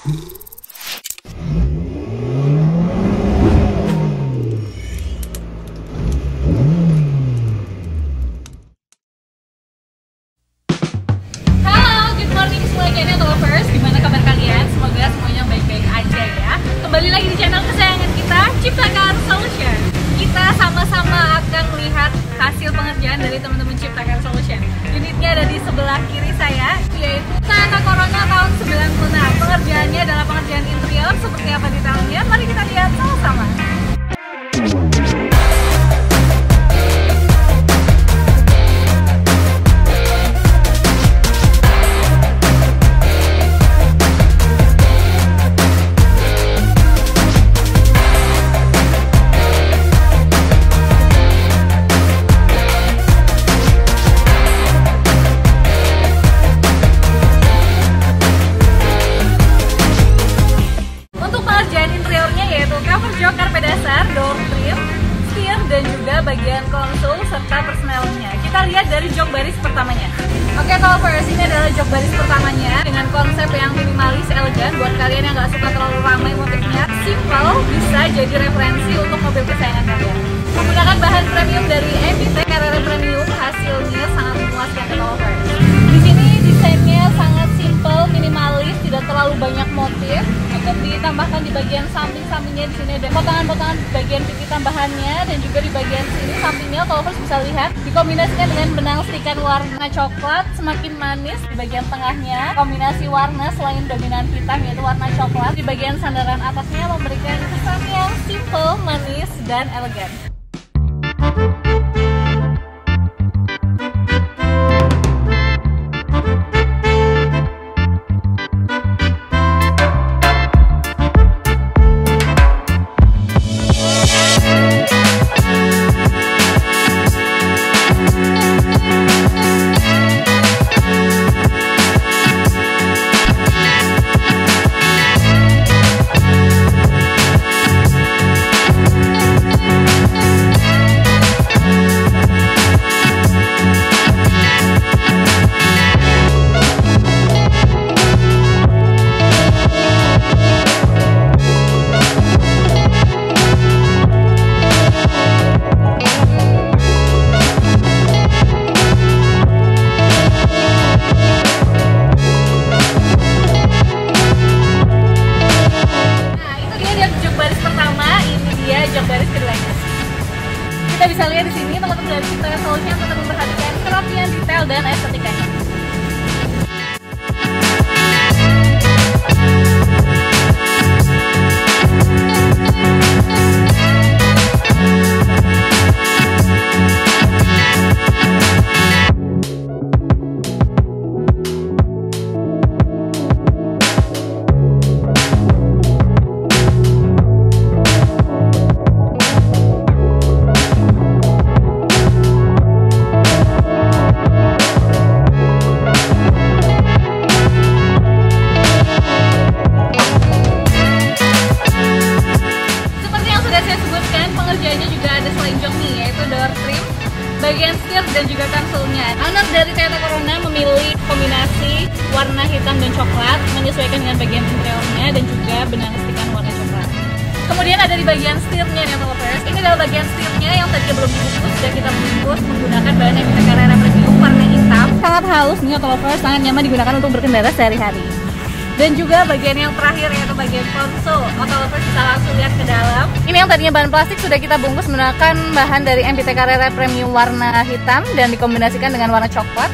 kita, sama-sama akan melihat hasil pengerjaan dari teman-teman Ciptakan Solution. Unitnya ada di sebelah kiri saya, yaitu Tata Corona tahun 96. Pengerjaannya adalah pengerjaan interior. Seperti apa detailnya? Mari kita lihat sama-sama. Karpet dasar, door trim, setir, dan juga bagian konsol serta persnelnya. Kita lihat dari jok baris pertamanya. Oke, covers ini adalah jok baris pertamanya dengan konsep yang minimalis elegan buat kalian yang nggak suka terlalu ramai Cukup ditambahkan di bagian samping-sampingnya di sini ada potongan-potongan bagian pipi tambahannya dan juga di bagian sini sampingnya kalau first bisa lihat dikombinasikan dengan benang stikan warna coklat semakin manis di bagian tengahnya kombinasi warna selain dominan hitam yaitu warna coklat di bagian sandaran atasnya memberikan kesan yang simple, manis dan elegan. Di sini teman-teman dari kita solusinya tetap memperhatikan kerapian detail dan estetikanya. Bagian setir dan juga konsolnya. Owner dari Toyota Corona memilih kombinasi warna hitam dan coklat menyesuaikan dengan bagian interiornya dan juga benang stikan warna coklat. Kemudian ada di bagian setirnya nih lovers. Ini adalah bagian setirnya yang tadi belum dibungkus dan kita bungkus menggunakan bahan yang kita Carrera Premium warna hitam. Sangat halus nih lovers, sangat nyaman digunakan untuk berkendara sehari-hari. Dan juga bagian yang terakhir yaitu bagian konsol. Otolovers bisa langsung lihat. Yang tadinya bahan plastik sudah kita bungkus menggunakan bahan dari MPT Carrera Premium warna hitam dan dikombinasikan dengan warna coklat.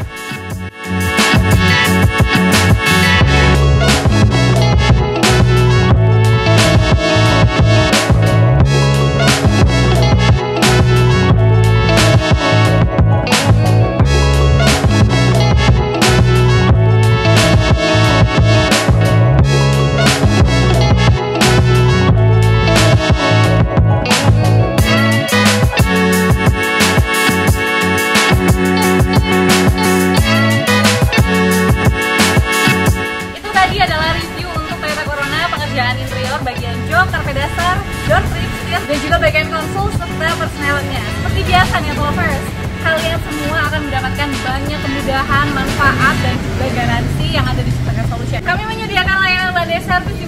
Dan juga bagian konsol serta persnelannya. Seperti biasa nih lovers, kalian semua akan mendapatkan banyak kemudahan, manfaat, dan juga garansi yang ada di Ciptaker Solution. Kami menyediakan layanan bandai servis di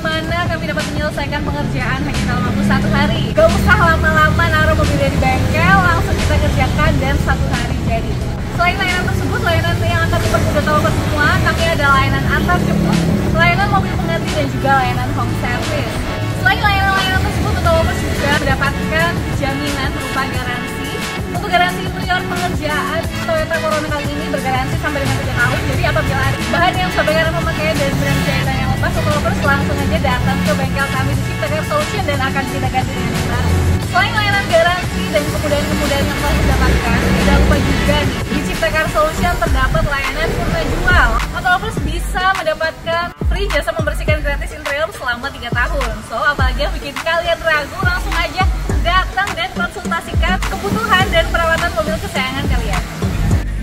kami dapat menyelesaikan pengerjaan hanya dalam waktu satu hari. Gak usah lama-lama naruh mobilnya di bengkel, langsung kita kerjakan dan satu hari jadi. Selain layanan tersebut, layanan yang akan dipermudah tahu semua, kami ada layanan antar jemput, layanan mobil pengganti dan juga layanan home service. Selain layanan-layanan tersebut, Autolovers juga mendapatkan jaminan berupa garansi. Untuk garansi interior pengerjaan Toyota Corona kali ini bergaransi sampai dengan 3 tahun. Jadi apabila ada bahan yang sebagian memakai dan brand jahitan yang lepas, Autolovers langsung aja datang ke bengkel kami di Cipta Solution dan akan kita ganti dengan yang. Selain layanan garansi dan kemudahan-kemudahan yang telah didapatkan, tidak lupa juga nih, di Cipta Car Solution terdapat layanan purna jual. Autolovers bisa mendapatkan free jasa membersihkan gratis interior selama 3 tahun. So, apalagi yang bikin kalian ragu, langsung aja datang dan konsultasikan kebutuhan dan perawatan mobil kesayangan kalian.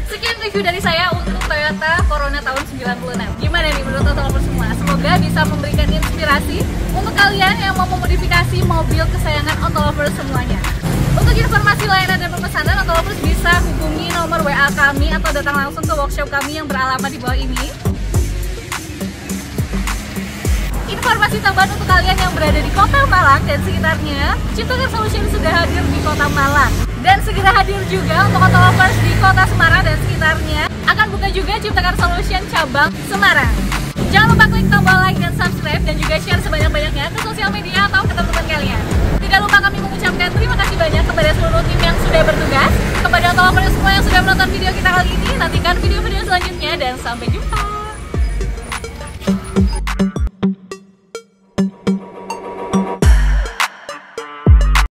Sekian review dari saya untuk Toyota Corona tahun 96. Gimana nih menurut Autolovers semua? Semoga bisa memberikan inspirasi untuk kalian yang mau memodifikasi mobil kesayangan Autolovers semuanya. Untuk informasi layanan dan pemesanan, Autolovers bisa hubungi nomor WA kami atau datang langsung ke workshop kami yang beralamat di bawah ini. Informasi tambahan untuk kalian yang berada di kota Malang dan sekitarnya, Ciptaker Solution sudah hadir di kota Malang. Dan segera hadir juga untuk Autolovers di kota Semarang dan sekitarnya. Akan buka juga Ciptaker Solution cabang Semarang. Jangan lupa klik tombol like dan subscribe dan juga share sebanyak-banyaknya ke sosial media atau ke teman-teman kalian. Tidak lupa kami mengucapkan terima kasih banyak kepada seluruh tim yang sudah bertugas, kepada Autolovers semua yang sudah menonton video kita kali ini. Nantikan video-video selanjutnya dan sampai jumpa.